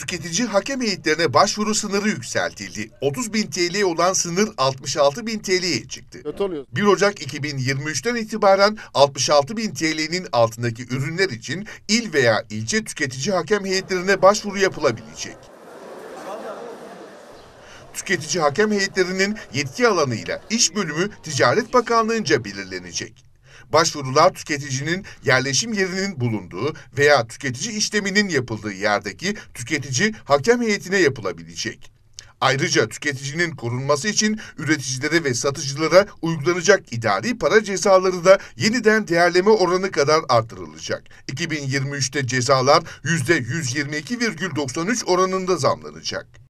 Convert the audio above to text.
Tüketici hakem heyetlerine başvuru sınırı yükseltildi. 30 bin TL olan sınır 66 bin TL'ye çıktı. Kötü oluyor. 1 Ocak 2023'ten itibaren 66 bin TL'nin altındaki ürünler için il veya ilçe tüketici hakem heyetlerine başvuru yapılabilecek. Tüketici hakem heyetlerinin yetki alanıyla iş bölümü Ticaret Bakanlığı'nca belirlenecek. Başvurular tüketicinin yerleşim yerinin bulunduğu veya tüketici işleminin yapıldığı yerdeki tüketici hakem heyetine yapılabilecek. Ayrıca tüketicinin korunması için üreticilere ve satıcılara uygulanacak idari para cezaları da yeniden değerleme oranı kadar artırılacak. 2023'te cezalar %122,93 oranında zamlanacak.